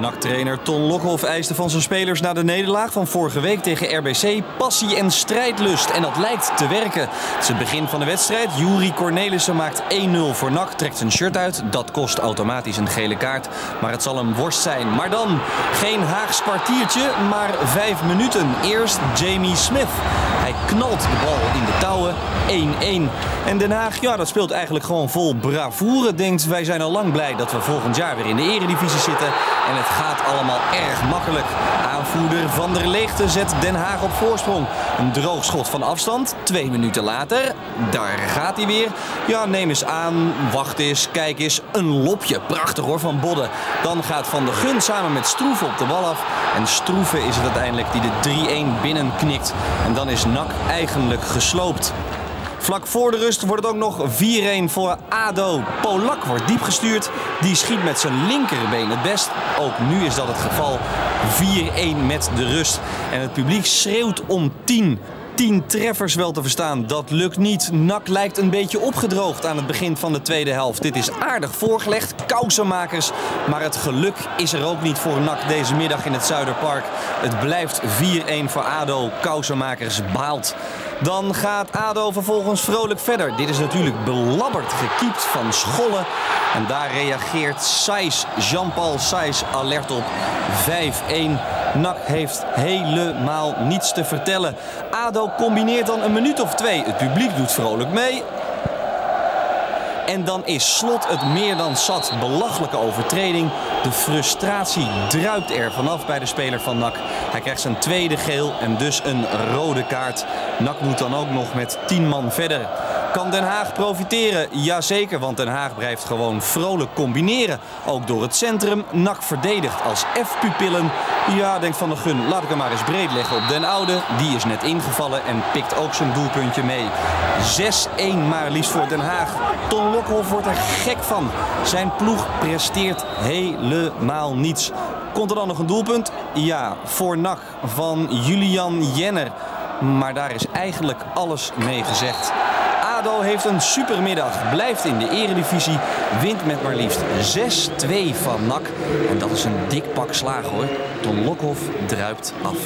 NAC-trainer Ton Lokhoff eiste van zijn spelers na de nederlaag van vorige week tegen RBC passie en strijdlust. En dat lijkt te werken. Het is het begin van de wedstrijd. Juri Cornelissen maakt 1-0 voor NAC, trekt zijn shirt uit. Dat kost automatisch een gele kaart, maar het zal een worst zijn. Maar dan geen Haags kwartiertje, maar vijf minuten. Eerst Jamie Smith. Hij knalt de bal in de touwen. 1-1. En Den Haag, ja, dat speelt eigenlijk gewoon vol bravoure. Denkt, wij zijn al lang blij dat we volgend jaar weer in de eredivisie zitten. En het gaat allemaal erg makkelijk. Aanvoerder Van der Leegte zet Den Haag op voorsprong. Een droog schot van afstand. Twee minuten later, daar gaat hij weer. Ja, neem eens aan, wacht eens, kijk eens. Een lopje, prachtig hoor, van Bodden. Dan gaat Van der Gun samen met Stroeven op de bal af. En Stroeven is het uiteindelijk die de 3-1 binnenknikt. En dan is Nak eigenlijk gesloopt. Vlak voor de rust wordt het ook nog 4-1 voor ADO. Polak wordt diep gestuurd. Die schiet met zijn linkerbeen het best. Ook nu is dat het geval. 4-1 met de rust. En het publiek schreeuwt om 10. 10 treffers wel te verstaan. Dat lukt niet. Nak lijkt een beetje opgedroogd aan het begin van de tweede helft. Dit is aardig voorgelegd. Kousenmakers. Maar het geluk is er ook niet voor Nak deze middag in het Zuiderpark. Het blijft 4-1 voor ADO. Kousenmakers baalt. Dan gaat ADO vervolgens vrolijk verder. Dit is natuurlijk belabberd gekiept van Scholle. En daar reageert Sijs, Jean-Paul Sijs, alert op 5-1. NAC heeft helemaal niets te vertellen. ADO combineert dan een minuut of twee. Het publiek doet vrolijk mee. En dan is Slot het meer dan zat. Belachelijke overtreding. De frustratie druipt er vanaf bij de speler van NAC. Hij krijgt zijn tweede geel en dus een rode kaart. NAC moet dan ook nog met 10 man verder. Kan Den Haag profiteren? Jazeker, want Den Haag blijft gewoon vrolijk combineren. Ook door het centrum. NAC verdedigt als F-pupillen. Ja, denkt Van der Gun, laat ik hem maar eens breed leggen op Den Oude. Die is net ingevallen en pikt ook zijn doelpuntje mee. 6-1 maar liefst voor Den Haag. Ton Lokhoff wordt er gek van. Zijn ploeg presteert helemaal niets. Komt er dan nog een doelpunt? Ja, voor NAC van Julian Jenner. Maar daar is eigenlijk alles mee gezegd. ADO heeft een supermiddag, blijft in de eredivisie, wint met maar liefst 6-2 van NAC. En dat is een dik pak slaag hoor. Ton Lokhoff druipt af.